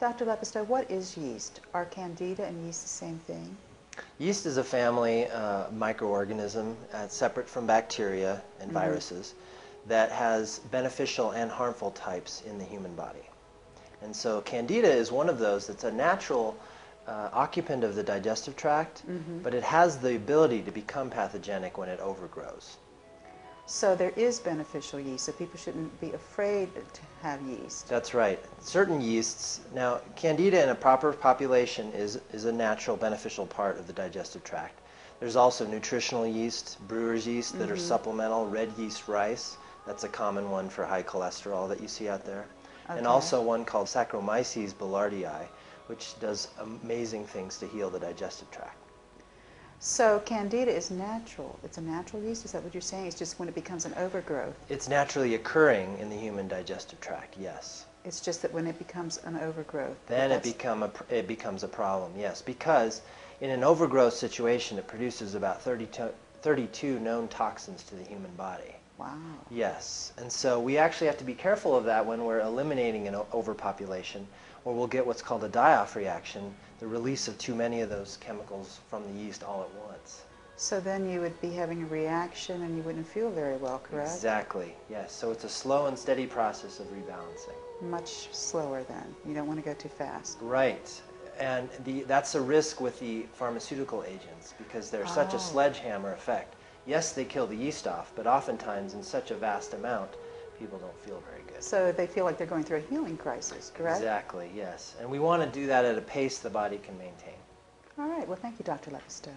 Dr. Lepisto, what is yeast? Are candida and yeast the same thing? Yeast is a family uh, microorganism uh, separate from bacteria and Mhm. viruses that has beneficial and harmful types in the human body. And so candida is one of those that's a natural uh, occupant of the digestive tract, Mhm. but it has the ability to become pathogenic when it overgrows. So there is beneficial yeast, so people shouldn't be afraid to have yeast. That's right. Certain yeasts, now candida in a proper population is, is a natural beneficial part of the digestive tract. There's also nutritional yeast, brewer's yeast that are Mhm. supplemental, red yeast rice, that's a common one for high cholesterol that you see out there. And also one called Saccharomyces boulardii, which does amazing things to heal the digestive tract. So candida is natural. It's a natural yeast. Is that what you're saying? It's just when it becomes an overgrowth. It's naturally occurring in the human digestive tract, yes. It's just that when it becomes an overgrowth. Then it, become a, it becomes a problem, yes, because in an overgrowth situation, it produces about 32, 32 known toxins to the human body. Wow. Yes, and so we actually have to be careful of that when we're eliminating an o- overpopulation, or we'll get what's called a die-off reaction, the release of too many of those chemicals from the yeast all at once. So then you would be having a reaction and you wouldn't feel very well, correct? Exactly, yes. So it's a slow and steady process of rebalancing. Much slower then. You don't want to go too fast. Right. And the, that's a risk with the pharmaceutical agents because they're such Oh. a sledgehammer effect. Yes, they kill the yeast off, but oftentimes in such a vast amount, people don't feel very good. So they feel like they're going through a healing crisis, correct? Exactly, yes. And we want to do that at a pace the body can maintain. All right. Well, thank you, Dr. Lepisto.